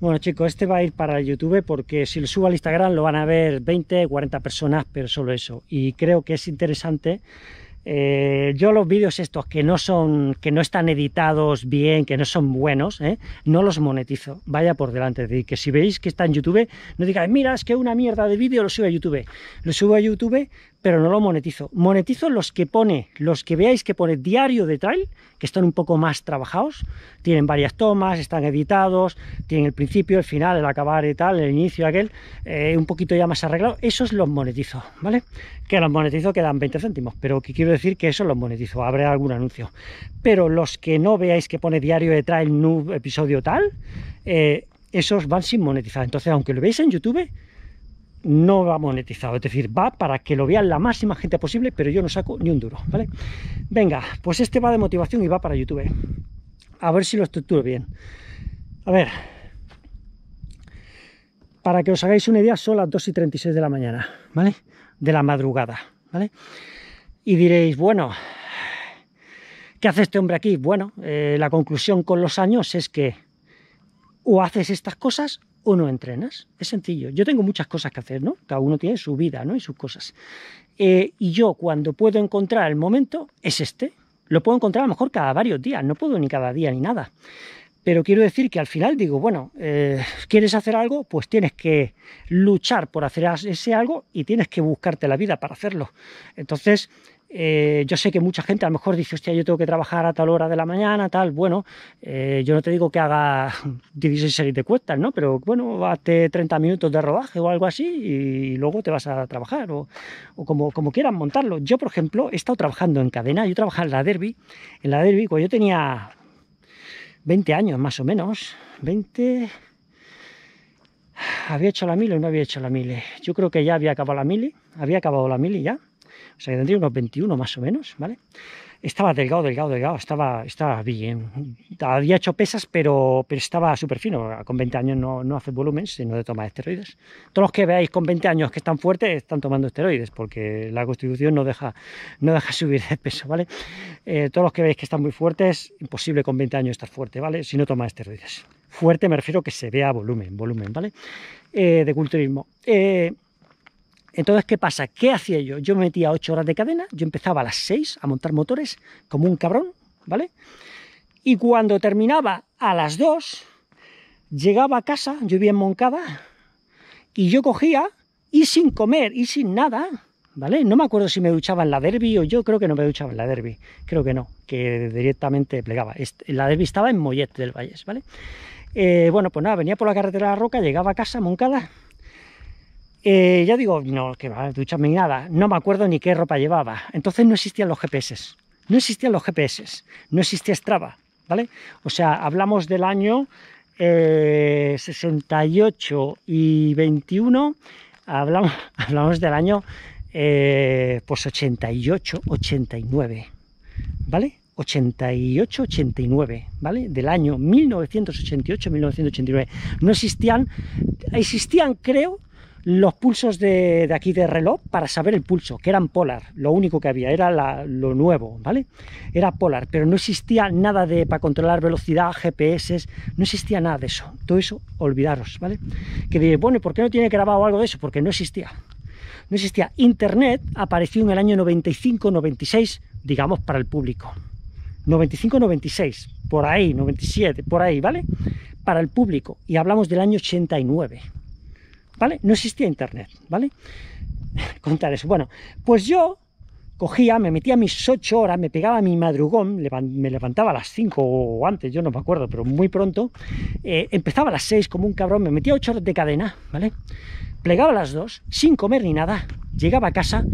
Bueno chicos, este va a ir para YouTube porque si lo subo al Instagram lo van a ver 20, 40 personas, pero solo eso. Y creo que es interesante eh, yo los vídeos estos que no son, que no están editados bien, que no son buenos, ¿eh? no los monetizo. Vaya por delante. de que si veis que está en YouTube, no digáis, mira, es que una mierda de vídeo lo subo a YouTube. Lo subo a YouTube pero no lo monetizo. Monetizo los que pone, los que veáis que pone diario de trail, que están un poco más trabajados, tienen varias tomas, están editados, tienen el principio, el final, el acabar y tal, el inicio aquel, eh, un poquito ya más arreglado, esos los monetizo, ¿vale? Que los monetizo quedan 20 céntimos, pero que quiero decir que esos los monetizo, habrá algún anuncio. Pero los que no veáis que pone diario de trail, noob, episodio tal, eh, esos van sin monetizar. Entonces, aunque lo veáis en YouTube, no va monetizado, es decir, va para que lo vean la máxima gente posible, pero yo no saco ni un duro, ¿vale? Venga, pues este va de motivación y va para YouTube. A ver si lo estructuro bien. A ver, para que os hagáis una idea, son las 2 y 36 de la mañana, ¿vale? De la madrugada, ¿vale? Y diréis, bueno, ¿qué hace este hombre aquí? Bueno, eh, la conclusión con los años es que o haces estas cosas o no entrenas. Es sencillo. Yo tengo muchas cosas que hacer, ¿no? Cada uno tiene su vida, ¿no? Y sus cosas. Eh, y yo cuando puedo encontrar el momento es este. Lo puedo encontrar a lo mejor cada varios días, no puedo ni cada día ni nada. Pero quiero decir que al final digo, bueno, eh, ¿quieres hacer algo? Pues tienes que luchar por hacer ese algo y tienes que buscarte la vida para hacerlo. Entonces, eh, yo sé que mucha gente a lo mejor dice, hostia, yo tengo que trabajar a tal hora de la mañana, tal. Bueno, eh, yo no te digo que haga 16 series de cuestas, ¿no? Pero bueno, hazte 30 minutos de rodaje o algo así y luego te vas a trabajar o, como, como quieran montarlo. Yo, por ejemplo, he estado trabajando en cadena, yo trabajaba en la Derby, en la Derby cuando yo tenía 20 años más o menos, 20... ¿Había hecho la mili o no había hecho la mili? Yo creo que ya había acabado la mili, había acabado la mili ya o sea que tendría unos 21 más o menos, ¿vale? Estaba delgado, delgado, delgado, estaba, estaba bien. Había hecho pesas, pero, pero estaba súper fino. Con 20 años no, no hace volumen, sino de tomar esteroides. Todos los que veáis con 20 años que están fuertes están tomando esteroides, porque la constitución no deja, no deja subir de peso, ¿vale? Eh, todos los que veáis que están muy fuertes, imposible con 20 años estar fuerte, ¿vale? Si no toma esteroides. Fuerte me refiero que se vea volumen, volumen, ¿vale? Eh, de culturismo. Eh, entonces, ¿qué pasa? ¿Qué hacía yo? Yo me metía 8 horas de cadena, yo empezaba a las 6 a montar motores como un cabrón, ¿vale? Y cuando terminaba a las 2, llegaba a casa, yo vivía en Moncada, y yo cogía, y sin comer, y sin nada, ¿vale? No me acuerdo si me duchaba en la derby o yo creo que no me duchaba en la derby, creo que no, que directamente plegaba. La derby estaba en Mollet del Valles, ¿vale? Eh, bueno, pues nada, venía por la carretera de la Roca, llegaba a casa, Moncada, eh, ya digo, no, que va, ducharme ni nada, no me acuerdo ni qué ropa llevaba. Entonces no existían los GPS, no existían los GPS, no existía Strava, ¿vale? O sea, hablamos del año 68 eh, y 21, hablamos, hablamos del año eh, pues 88, 89, ¿vale? 88, 89, ¿vale? Del año 1988, 1989. No existían, existían, creo, los pulsos de, aquí de reloj para saber el pulso, que eran polar, lo único que había, era lo nuevo, ¿vale? Era polar, pero no existía nada de para controlar velocidad, GPS, no existía nada de eso, todo eso olvidaros, ¿vale? Que diréis, bueno, ¿y por qué no tiene grabado algo de eso? Porque no existía. No existía. Internet apareció en el año 95-96, digamos, para el público. 95-96, por ahí, 97, por ahí, ¿vale? Para el público. Y hablamos del año 89. ¿Vale? No existía internet, ¿vale? Contar eso. Bueno, pues yo cogía, me metía mis ocho horas, me pegaba mi madrugón, me levantaba a las cinco o antes, yo no me acuerdo, pero muy pronto, eh, empezaba a las seis como un cabrón, me metía ocho horas de cadena, ¿vale? Plegaba a las dos, sin comer ni nada, llegaba a casa,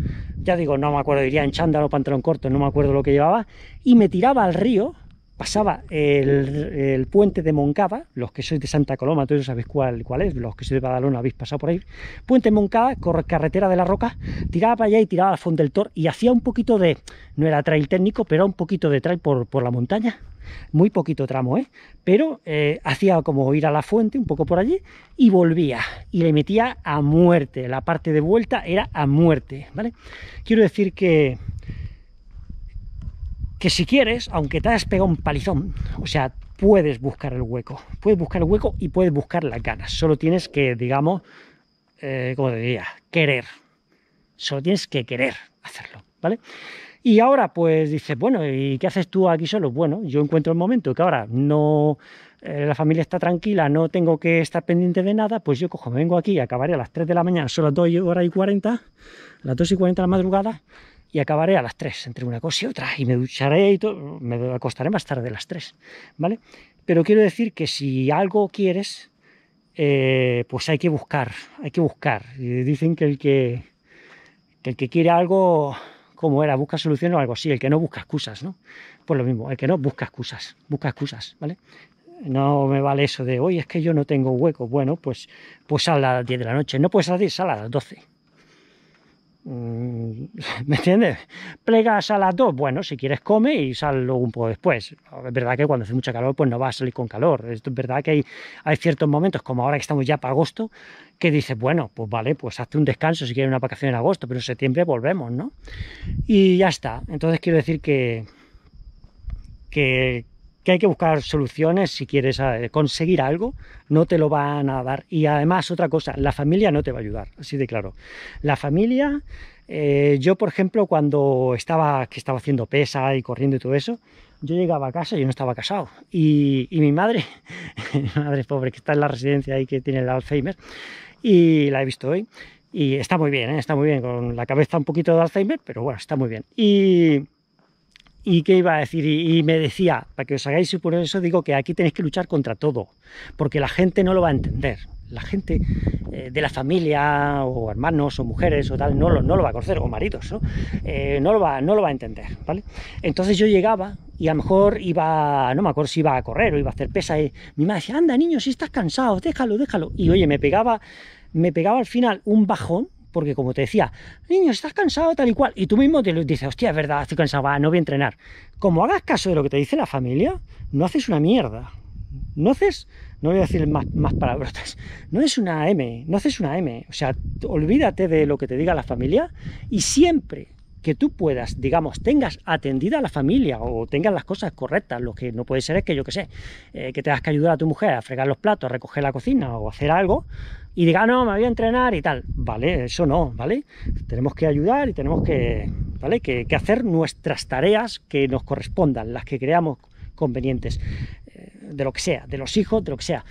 ya digo, no me acuerdo, diría en chándal o pantalón corto, no me acuerdo lo que llevaba, y me tiraba al río, pasaba el, puente de Moncada, los que sois de Santa Coloma, todos sabéis cuál, cuál es, los que sois de Badalona habéis pasado por ahí, puente de Moncada, carretera de la Roca, tiraba para allá y tiraba al fondo del Tor y hacía un poquito de, no era trail técnico, pero un poquito de trail por, por la montaña, muy poquito tramo, ¿eh? pero eh, hacía como ir a la fuente, un poco por allí, y volvía, y le metía a muerte, la parte de vuelta era a muerte, ¿vale? Quiero decir que que si quieres, aunque te hayas pegado un palizón, o sea, puedes buscar el hueco, puedes buscar el hueco y puedes buscar las ganas. Solo tienes que, digamos, eh, como diría, querer. Solo tienes que querer hacerlo, ¿vale? Y ahora, pues dices, bueno, ¿y qué haces tú aquí solo? Bueno, yo encuentro el momento que ahora no eh, la familia está tranquila, no tengo que estar pendiente de nada, pues yo cojo, me vengo aquí, acabaré a las 3 de la mañana, son las 2 horas y 40, las 2 y 40 de la madrugada, y acabaré a las 3, entre una cosa y otra, y me ducharé y todo, me acostaré más tarde a las 3, ¿vale? Pero quiero decir que si algo quieres, eh, pues hay que buscar, hay que buscar. Y dicen que el que, el que quiere algo, como era, busca soluciones o algo así, el que no busca excusas, ¿no? Pues lo mismo, el que no busca excusas, busca excusas, ¿vale? No me vale eso de, oye, es que yo no tengo hueco. Bueno, pues, pues a las 10 de la noche. No puedes salir, sal a las 12. Mm, ¿Me entiendes? Plegas a las 2, bueno, si quieres come y sal luego un poco después. Es verdad que cuando hace mucho calor, pues no vas a salir con calor. Es verdad que hay, hay ciertos momentos, como ahora que estamos ya para agosto, que dices, bueno, pues vale, pues hazte un descanso si quieres una vacación en agosto, pero en septiembre volvemos, ¿no? Y ya está. Entonces quiero decir que, que, que hay que buscar soluciones si quieres eh, conseguir algo, no te lo van a dar. Y además, otra cosa, la familia no te va a ayudar, así de claro. La familia, eh, yo por ejemplo, cuando estaba, que estaba haciendo pesa y corriendo y todo eso, yo llegaba a casa y yo no estaba casado. Y, mi madre, mi madre pobre, que está en la residencia y que tiene el Alzheimer, y la he visto hoy, y está muy bien, ¿eh? está muy bien, con la cabeza un poquito de Alzheimer, pero bueno, está muy bien. Y ¿Y qué iba a decir? Y, me decía, para que os hagáis por eso digo que aquí tenéis que luchar contra todo, porque la gente no lo va a entender. La gente eh, de la familia, o hermanos, o mujeres, o tal, no lo, no lo va a conocer, o maridos, ¿no? Eh, no, lo va, no lo va a entender, ¿vale? Entonces yo llegaba y a lo mejor iba, no me acuerdo si iba a correr o iba a hacer pesa, y mi madre decía, anda niño, si estás cansado, déjalo, déjalo. Y oye, me pegaba, me pegaba al final un bajón, porque como te decía, niño, estás cansado tal y cual, y tú mismo te dices, hostia, es verdad, estoy cansado, va, no voy a entrenar. Como hagas caso de lo que te dice la familia, no haces una mierda. No haces, no voy a decir más, más palabrotas, no es una M, no haces una M. O sea, olvídate de lo que te diga la familia y siempre que tú puedas, digamos, tengas atendida a la familia o tengas las cosas correctas. Lo que no puede ser es que, yo que sé, eh, que tengas que ayudar a tu mujer a fregar los platos, a recoger la cocina o hacer algo y diga, no, me voy a entrenar y tal. Vale, eso no, ¿vale? Tenemos que ayudar y tenemos que, ¿vale? Que, hacer nuestras tareas que nos correspondan, las que creamos convenientes, eh, de lo que sea, de los hijos, de lo que sea.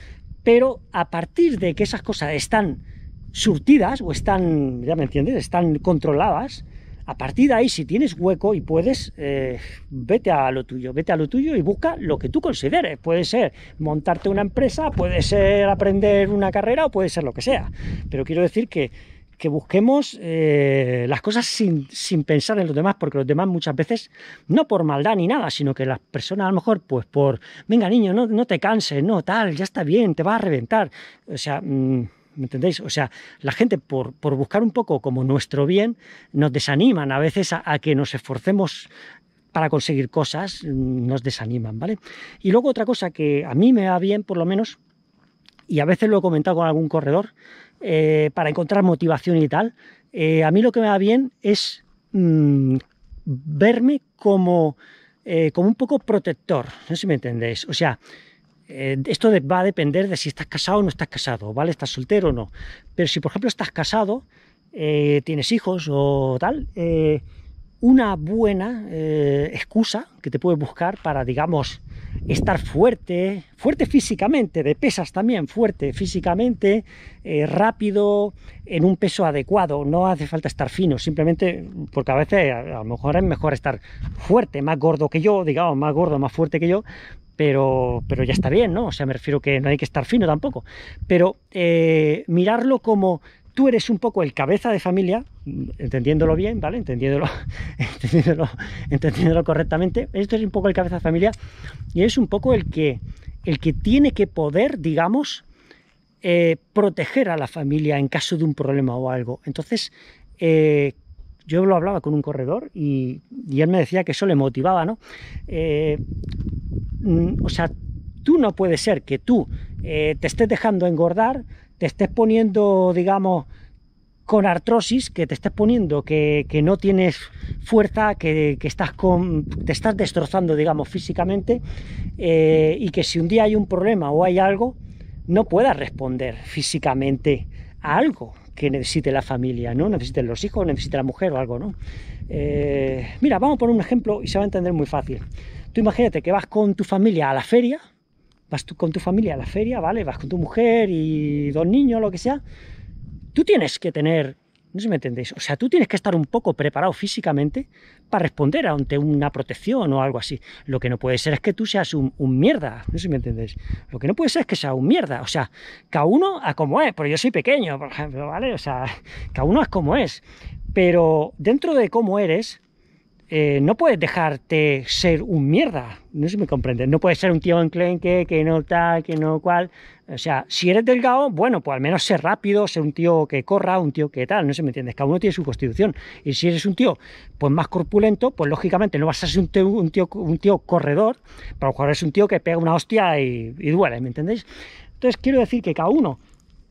Pero a partir de que esas cosas están surtidas o están, ya me entiendes, están controladas, a partir de ahí, si tienes hueco y puedes, eh, vete a lo tuyo, vete a lo tuyo y busca lo que tú consideres. Puede ser montarte una empresa, puede ser aprender una carrera o puede ser lo que sea. Pero quiero decir que, que busquemos eh, las cosas sin, sin, pensar en los demás, porque los demás muchas veces, no por maldad ni nada, sino que las personas a lo mejor, pues por, venga niño, no, no te canses, no, tal, ya está bien, te va a reventar. O sea... Mm, ¿Me entendéis? O sea, la gente por, buscar un poco como nuestro bien, nos desaniman a veces a, que nos esforcemos para conseguir cosas, nos desaniman, ¿vale? Y luego otra cosa que a mí me va bien, por lo menos, y a veces lo he comentado con algún corredor, eh, para encontrar motivación y tal, eh, a mí lo que me va bien es mm, verme como, eh, como un poco protector, no sé si me entendéis. O sea, eh, esto va a depender de si estás casado o no estás casado, ¿vale? Estás soltero o no. Pero si, por ejemplo, estás casado, eh, tienes hijos o tal, eh, una buena excusa que te puedes buscar para, digamos, estar fuerte, fuerte físicamente, de pesas también, fuerte físicamente, rápido, en un peso adecuado. No hace falta estar fino, simplemente porque a veces a, a, lo mejor es mejor estar fuerte, más gordo que yo, digamos, más gordo, más fuerte que yo, pero, pero ya está bien, ¿no? O sea, me refiero que no hay que estar fino tampoco. Pero eh, mirarlo como tú eres un poco el cabeza de familia, entendiéndolo bien, ¿vale? Entendiéndolo, entendiéndolo, entendiéndolo correctamente, esto es un poco el cabeza de familia y es un poco el que, el que tiene que poder, digamos, eh, proteger a la familia en caso de un problema o algo. Entonces, eh, yo lo hablaba con un corredor y, él me decía que eso le motivaba, ¿no? O sea, tú no puede ser que tú eh, te estés dejando engordar, te estés poniendo, digamos, con artrosis, que te estés poniendo, que, no tienes fuerza, que, estás con, te estás destrozando, digamos, físicamente, eh, y que si un día hay un problema o hay algo, no puedas responder físicamente a algo que necesite la familia, ¿no? Necesiten los hijos, necesite la mujer o algo, ¿no? Eh, mira, vamos a poner un ejemplo y se va a entender muy fácil. Tú imagínate que vas con tu familia a la feria, vas tú con tu familia a la feria, ¿vale? Vas con tu mujer y dos niños, lo que sea. Tú tienes que tener no sé si me entendéis. O sea, tú tienes que estar un poco preparado físicamente para responder ante una protección o algo así. Lo que no puede ser es que tú seas un, mierda. No sé si me entendéis. Lo que no puede ser es que seas un mierda. O sea, cada uno a como es. Pero yo soy pequeño, por ejemplo, ¿vale? O sea, cada uno es como es. Pero dentro de cómo eres, eh, no puedes dejarte ser un mierda, no sé si me comprendes, no puedes ser un tío enclenque, que no tal, que no cual, o sea, si eres delgado, bueno, pues al menos ser rápido, ser un tío que corra, un tío que tal, no sé me entiendes, cada uno tiene su constitución, y si eres un tío pues más corpulento, pues lógicamente no vas a ser un tío, un tío, un tío corredor, pero a lo mejor eres un tío que pega una hostia y, y duele, ¿me entendéis? Entonces quiero decir que cada uno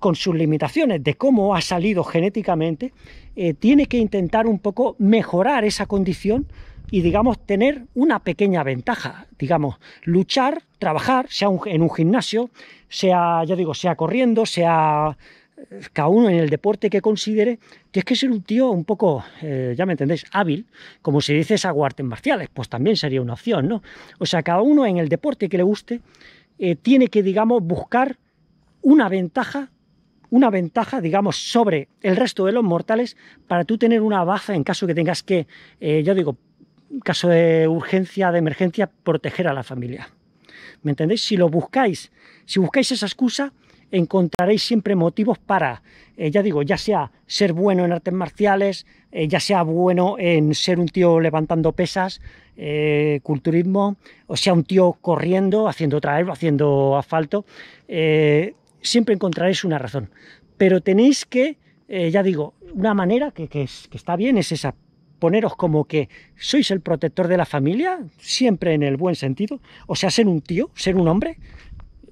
con sus limitaciones de cómo ha salido genéticamente, eh, tiene que intentar un poco mejorar esa condición y, digamos, tener una pequeña ventaja, digamos, luchar, trabajar, sea en un gimnasio, sea, ya digo, sea corriendo, sea eh, cada uno en el deporte que considere, tienes que ser un tío un poco, eh, ya me entendéis, hábil, como se dice esa artes marciales, pues también sería una opción, ¿no? O sea, cada uno en el deporte que le guste tiene que, digamos, buscar una ventaja una ventaja, digamos, sobre el resto de los mortales para tú tener una baza en caso que tengas que, eh, yo digo, caso de urgencia, de emergencia, proteger a la familia. ¿Me entendéis? Si lo buscáis, si buscáis esa excusa, encontraréis siempre motivos para, eh, ya digo, ya sea ser bueno en artes marciales, eh, ya sea bueno en ser un tío levantando pesas, culturismo, o sea un tío corriendo, haciendo trail, haciendo asfalto, siempre encontraréis una razón. Pero tenéis que, eh, ya digo, una manera que, está bien es esa, poneros como que sois el protector de la familia, siempre en el buen sentido, o sea, ser un tío, ser un hombre,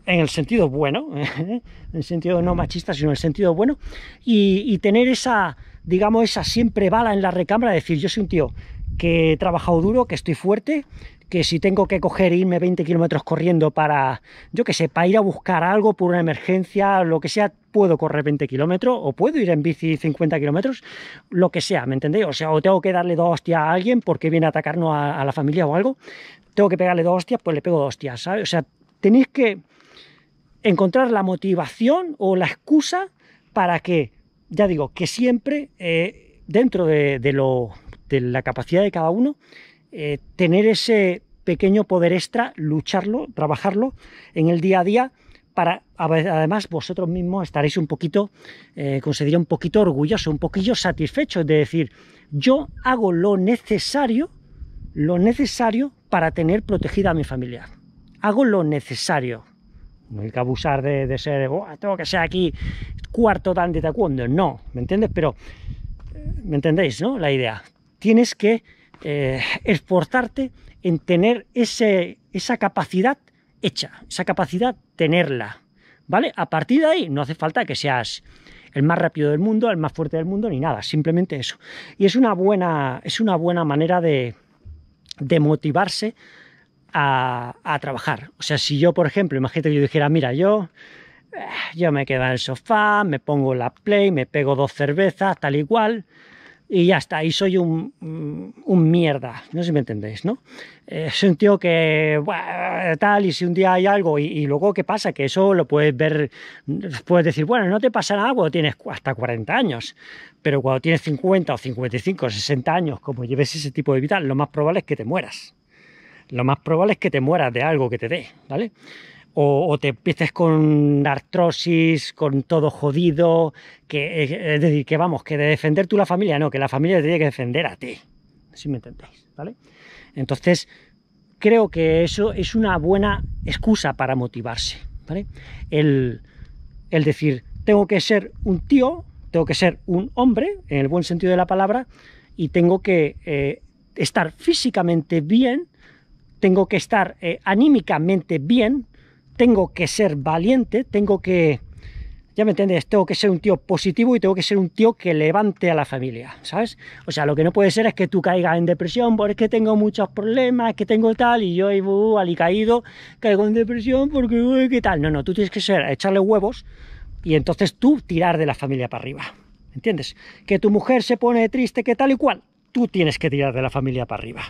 en el sentido bueno, en el sentido no machista, sino en el sentido bueno, y, y, tener esa, digamos, esa siempre bala en la recámara, decir, yo soy un tío que he trabajado duro, que estoy fuerte, que si tengo que coger e irme 20 kilómetros corriendo para, yo que sé, ir a buscar algo por una emergencia, lo que sea, puedo correr 20 kilómetros o puedo ir en bici 50 kilómetros, lo que sea, ¿me entendéis? O sea, o tengo que darle dos hostias a alguien porque viene a atacarnos a, la familia o algo, tengo que pegarle dos hostias, pues le pego dos hostias, ¿sabes? O sea, tenéis que encontrar la motivación o la excusa para que, ya digo, que siempre eh, dentro de, lo, de la capacidad de cada uno, eh, tener ese pequeño poder extra, lucharlo, trabajarlo en el día a día, para además vosotros mismos estaréis un poquito, eh, un poquito orgulloso, un poquillo satisfecho de decir, yo hago lo necesario, lo necesario para tener protegida a mi familia. Hago lo necesario. No hay que abusar de, ser, tengo que ser aquí cuarto dan de taekwondo. No, ¿me entiendes? Pero, eh, ¿me entendéis, no? La idea. Tienes que eh, esforzarte en tener ese, esa capacidad hecha, esa capacidad tenerla, ¿vale? A partir de ahí no hace falta que seas el más rápido del mundo, el más fuerte del mundo, ni nada, simplemente eso. Y es una buena, es una buena manera de, de motivarse a, a, trabajar. O sea, si yo, por ejemplo, imagínate que yo dijera, mira, yo, eh, yo me quedo en el sofá, me pongo la play, me pego dos cervezas, tal y cual, y ya está, y soy un, un mierda, no sé si me entendéis, ¿no? Eh, soy un tío que, tal, y si un día hay algo, y, luego, ¿qué pasa? Que eso lo puedes ver, puedes decir, bueno, no te pasa nada cuando tienes hasta 40 años, pero cuando tienes 50 o 55 o 60 años, como lleves ese tipo de vida, lo más probable es que te mueras. Lo más probable es que te mueras de algo que te dé, ¿vale? O, te empieces con artrosis, con todo jodido, que, eh, es decir, que vamos, que de defender tú la familia, no, que la familia te tiene que defender a ti, si me entendéis, ¿vale? Entonces, creo que eso es una buena excusa para motivarse, ¿vale? El, decir, tengo que ser un tío, tengo que ser un hombre, en el buen sentido de la palabra, y tengo que eh, estar físicamente bien, tengo que estar eh, anímicamente bien, tengo que ser valiente, tengo que, ya me entiendes, tengo que ser un tío positivo y tengo que ser un tío que levante a la familia, ¿sabes? O sea, lo que no puede ser es que tú caigas en depresión porque tengo muchos problemas, que tengo tal, y yo ahí uh, caído caigo en depresión porque, uy, ¿qué tal? No, no, tú tienes que ser, echarle huevos y entonces tú tirar de la familia para arriba, ¿entiendes? Que tu mujer se pone triste, que tal y cual, tú tienes que tirar de la familia para arriba.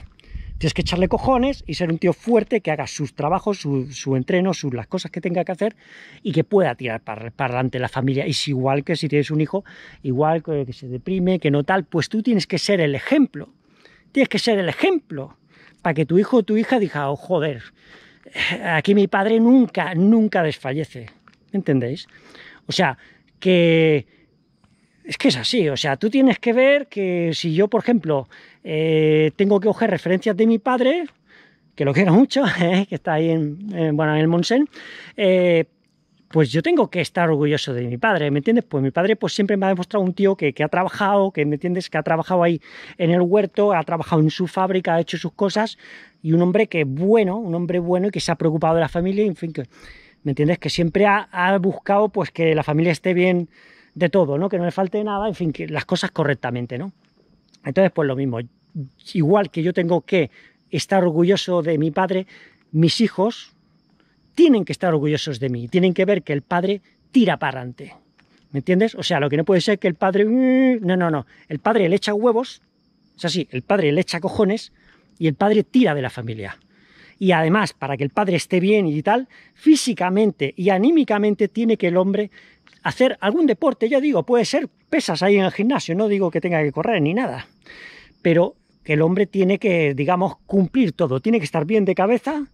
Tienes que echarle cojones y ser un tío fuerte que haga sus trabajos, su, entreno, sus, las cosas que tenga que hacer y que pueda tirar para, para adelante la familia. Y si igual que si tienes un hijo, igual que, que se deprime, que no tal, pues tú tienes que ser el ejemplo. Tienes que ser el ejemplo para que tu hijo o tu hija diga, oh, joder, aquí mi padre nunca, nunca desfallece. ¿Entendéis? O sea, que es que es así, o sea, tú tienes que ver que si yo, por ejemplo, eh, tengo que coger referencias de mi padre, que lo quiero mucho, eh, que está ahí en, bueno, en el Monsen, eh, pues yo tengo que estar orgulloso de mi padre, ¿me entiendes? Pues mi padre pues siempre me ha demostrado un tío que, ha trabajado, que, ¿me entiendes? Que ha trabajado ahí en el huerto, ha trabajado en su fábrica, ha hecho sus cosas, y un hombre que bueno, un hombre bueno y que se ha preocupado de la familia, en fin, que, ¿me entiendes? Que siempre ha, ha buscado pues que la familia esté bien, de todo, ¿no? Que no me falte nada, en fin, que las cosas correctamente, ¿no? Entonces, pues lo mismo, igual que yo tengo que estar orgulloso de mi padre, mis hijos tienen que estar orgullosos de mí, tienen que ver que el padre tira para adelante. ¿Me entiendes? O sea, lo que no puede ser que el padre... Mm, no, no, no. El padre le echa huevos, es así, el padre le echa cojones y el padre tira de la familia. Y además, para que el padre esté bien y tal, físicamente y anímicamente tiene que el hombre hacer algún deporte, ya digo, puede ser pesas ahí en el gimnasio, no digo que tenga que correr ni nada, pero que el hombre tiene que, digamos, cumplir todo, tiene que estar bien de cabeza,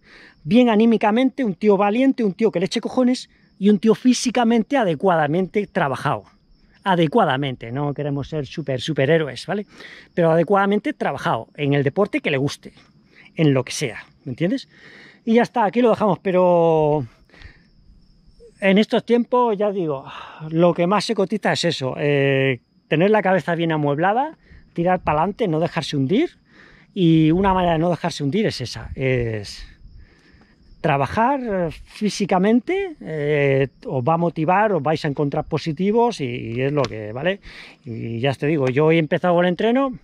bien anímicamente, un tío valiente, un tío que le eche cojones y un tío físicamente adecuadamente trabajado. Adecuadamente, no queremos ser super superhéroes, ¿vale? Pero adecuadamente trabajado en el deporte que le guste, en lo que sea, ¿me entiendes? Y ya está, aquí lo dejamos, pero en estos tiempos, ya digo, lo que más se cotiza es eso, eh, tener la cabeza bien amueblada, tirar para adelante, no dejarse hundir, y una manera de no dejarse hundir es esa, es trabajar físicamente, eh, os va a motivar, os vais a encontrar positivos y, es lo que, ¿vale? Y ya te digo, yo he empezado el entreno,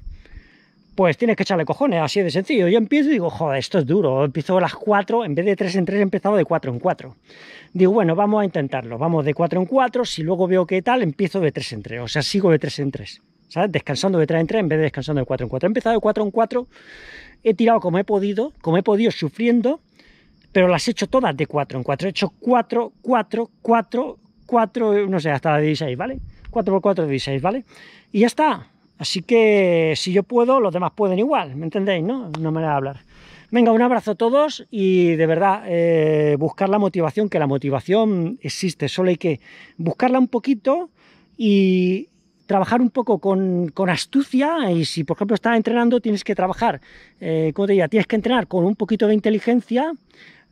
pues tienes que echarle cojones, así de sencillo. Yo empiezo y digo, joder, esto es duro. Empiezo a las 4, en vez de 3 en 3 he empezado de 4 en 4. Digo, bueno, vamos a intentarlo. Vamos de 4 en 4, si luego veo que tal, empiezo de 3 en 3. O sea, sigo de 3 en 3. ¿Sabes? Descansando de 3 en 3 en vez de descansando de 4 en 4. He empezado de 4 en 4, he tirado como he podido, como he podido sufriendo, pero las he hecho todas de 4 en 4. He hecho 4, 4, 4, 4, no sé, hasta la 16, ¿vale? 4 por 4, 16, ¿vale? Y ya está Así que si yo puedo, los demás pueden igual, ¿me entendéis? ¿no? Una manera de hablar. Venga, un abrazo a todos y de verdad eh, buscar la motivación, que la motivación existe, solo hay que buscarla un poquito y trabajar un poco con, astucia y si por ejemplo estás entrenando tienes que trabajar, eh, ¿cómo te? Tienes que entrenar con un poquito de inteligencia,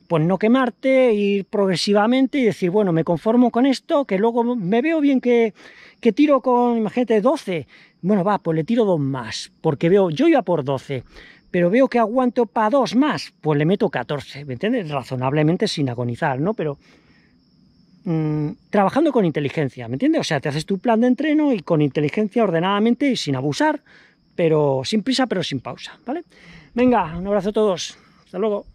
pues no quemarte, ir progresivamente y decir, bueno, me conformo con esto, que luego me veo bien que, que tiro con, imagínate, 12, bueno, va, pues le tiro dos más, porque veo, yo iba por 12, pero veo que aguanto para dos más, pues le meto 14, ¿me entiendes? Razonablemente sin agonizar, ¿no? Pero mm, trabajando con inteligencia, ¿me entiendes? O sea, te haces tu plan de entreno y con inteligencia ordenadamente y sin abusar, pero sin prisa, pero sin pausa, ¿vale? Venga, un abrazo a todos, hasta luego.